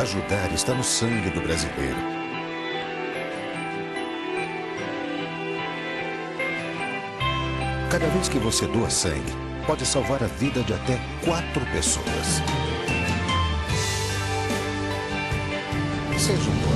Ajudar está no sangue do brasileiro. Cada vez que você doa sangue, pode salvar a vida de até quatro pessoas. Seja um bom.